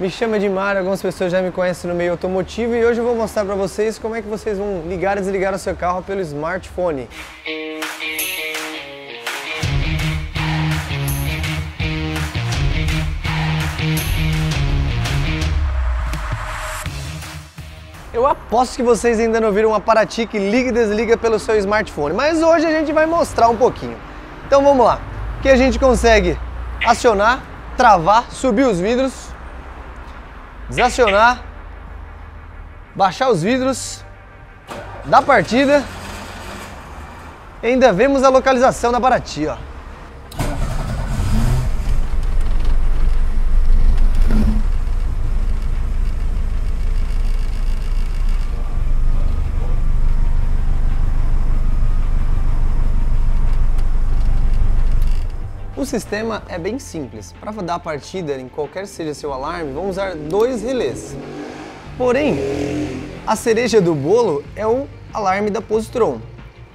Me chama de Mário, algumas pessoas já me conhecem no meio automotivo e hoje eu vou mostrar para vocês como é que vocês vão ligar e desligar o seu carro pelo smartphone. Eu aposto que vocês ainda não viram uma Paraty que liga e desliga pelo seu smartphone, mas hoje a gente vai mostrar um pouquinho. Então vamos lá, que a gente consegue acionar, travar, subir os vidros, desacionar, baixar os vidros da partida. Ainda vemos a localização da Paraty, ó. O sistema é bem simples. Para dar a partida em qualquer seja seu alarme, vamos usar dois relés. Porém, a cereja do bolo é o alarme da Positron.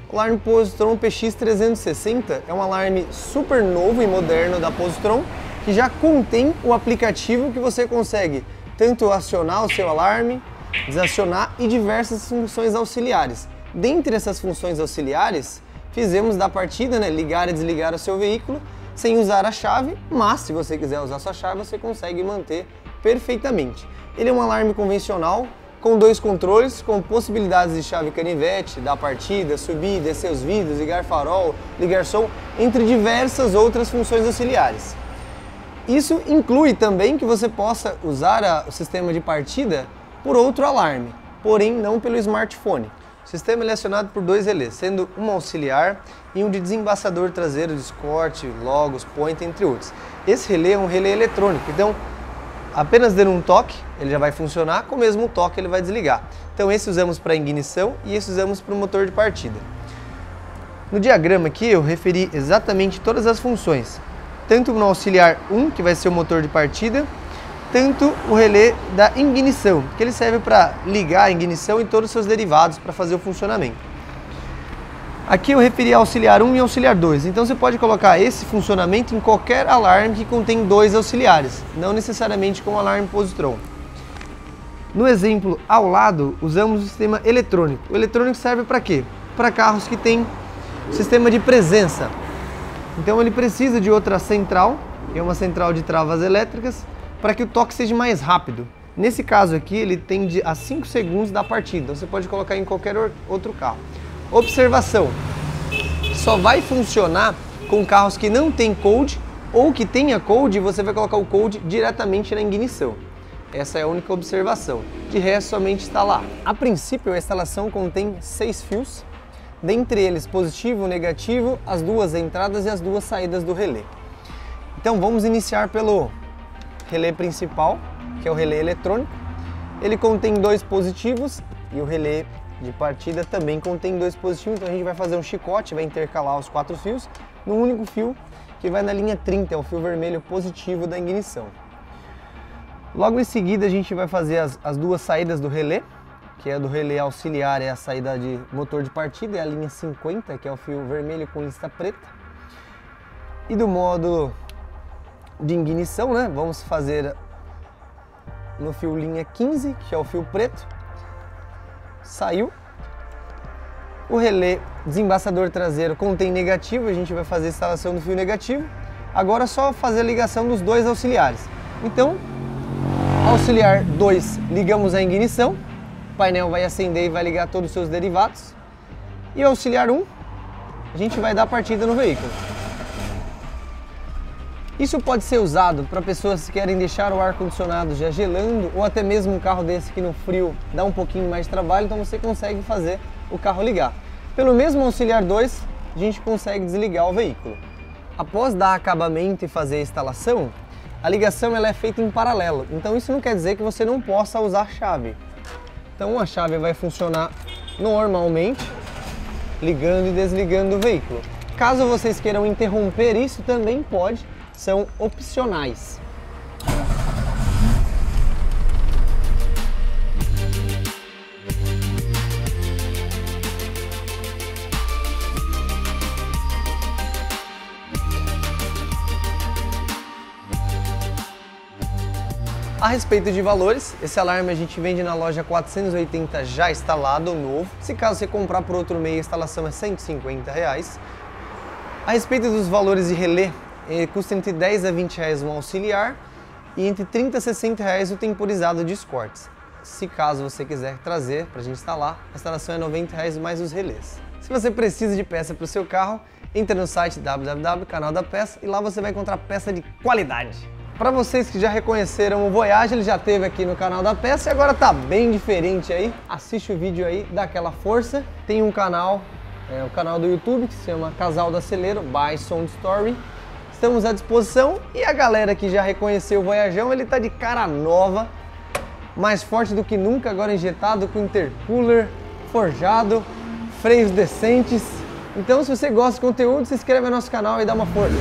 O alarme Positron PX360 é um alarme super novo e moderno da Positron que já contém o aplicativo que você consegue tanto acionar o seu alarme, desacionar e diversas funções auxiliares. Dentre essas funções auxiliares, fizemos da partida, né, ligar e desligar o seu veículo sem usar a chave, mas se você quiser usar sua chave, você consegue manter perfeitamente. Ele é um alarme convencional com dois controles, com possibilidades de chave canivete, da partida, subir, descer os vidros, ligar farol, ligar som, entre diversas outras funções auxiliares. Isso inclui também que você possa usar a, o sistema de partida por outro alarme, porém não pelo smartphone. O sistema é acionado por dois relés, sendo um auxiliar e um de desembaçador traseiro de Escort, Logos, Point, entre outros. Esse relé é um relé eletrônico, então apenas dando um toque ele já vai funcionar, com o mesmo toque ele vai desligar. Então esse usamos para ignição e esse usamos para o motor de partida. No diagrama aqui eu referi exatamente todas as funções, tanto no auxiliar 1, que vai ser o motor de partida, tanto o relé da ignição, que ele serve para ligar a ignição e todos os seus derivados para fazer o funcionamento. Aqui eu referi auxiliar 1 e auxiliar 2, então você pode colocar esse funcionamento em qualquer alarme que contém dois auxiliares, não necessariamente com o alarme positron. No exemplo ao lado, usamos o sistema eletrônico. O eletrônico serve para quê? Para carros que têm sistema de presença. Então ele precisa de outra central, que é uma central de travas elétricas, para que o toque seja mais rápido. Nesse caso aqui, ele tende a 5 segundos da partida, você pode colocar em qualquer outro carro. Observação, só vai funcionar com carros que não tem code ou que tenha code, você vai colocar o code diretamente na ignição. Essa é a única observação. De resto, somente instalar. A princípio, a instalação contém seis fios, dentre eles positivo, negativo, as duas entradas e as duas saídas do relé. Então vamos iniciar pelo relé principal, que é o relé eletrônico. Ele contém dois positivos e o relé de partida também contém dois positivos, então a gente vai fazer um chicote, vai intercalar os quatro fios no único fio que vai na linha 30, é o fio vermelho positivo da ignição. Logo em seguida a gente vai fazer as, as duas saídas do relé, que é do relé auxiliar, é a saída de motor de partida, é a linha 50, que é o fio vermelho com lista preta. E do modo de ignição, né? Vamos fazer no fio linha 15, que é o fio preto. Saiu. O relé desembaçador traseiro contém negativo, a gente vai fazer a instalação do fio negativo. Agora é só fazer a ligação dos dois auxiliares. Então, auxiliar 2, ligamos a ignição. O painel vai acender e vai ligar todos os seus derivados. E auxiliar 1, um, a gente vai dar partida no veículo. Isso pode ser usado para pessoas que querem deixar o ar-condicionado já gelando ou até mesmo um carro desse que no frio dá um pouquinho mais de trabalho, então você consegue fazer o carro ligar. Pelo mesmo auxiliar 2, a gente consegue desligar o veículo. Após dar acabamento e fazer a instalação, a ligação ela é feita em paralelo, então isso não quer dizer que você não possa usar a chave. Então a chave vai funcionar normalmente, ligando e desligando o veículo. Caso vocês queiram interromper isso, também pode, são opcionais. A respeito de valores, esse alarme a gente vende na loja 480 já instalado, novo. Se caso você comprar por outro meio, a instalação é 150 reais. A respeito dos valores de relé, eh, custa entre 10 a 20 reais um auxiliar e entre 30 a 60 reais o temporizado de escortes. Se caso você quiser trazer para a gente instalar, a instalação é 90 reais mais os relés. Se você precisa de peça para o seu carro, entre no site www.canal da peça e lá você vai encontrar peça de qualidade. Para vocês que já reconheceram o Voyage, ele já teve aqui no canal da peça e agora tá bem diferente aí. Assiste o vídeo aí, dá aquela força. Tem um canal, é, o canal do YouTube que se chama Casal da Celeiro, by Sound Story. Estamos à disposição e a galera que já reconheceu o Voyajão, ele tá de cara nova, mais forte do que nunca, agora injetado com intercooler, forjado, freios decentes. Então se você gosta de conteúdo, se inscreve no nosso canal e dá uma força.